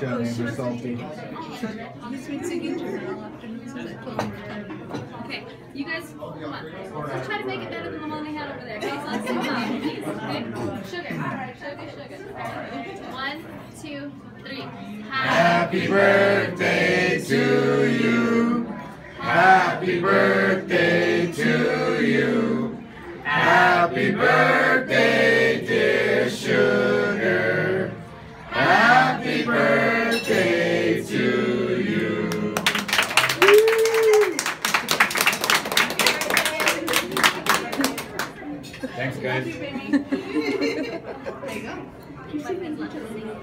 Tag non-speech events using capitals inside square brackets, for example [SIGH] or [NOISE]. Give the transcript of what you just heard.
Show names are salty. He's been singing to her all afternoon since I. Okay, you guys, come on. Let's try to make it better than the one we had over there. Okay, let's sing [LAUGHS] along, please. Okay, sugar, sugar, sugar. One, two, three. Happy birthday to you. Happy birthday to you. Happy birthday, Thanks, guys. [LAUGHS] there you go.